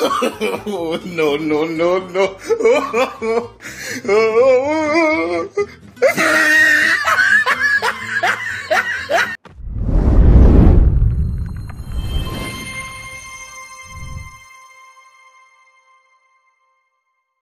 no, no, no, no.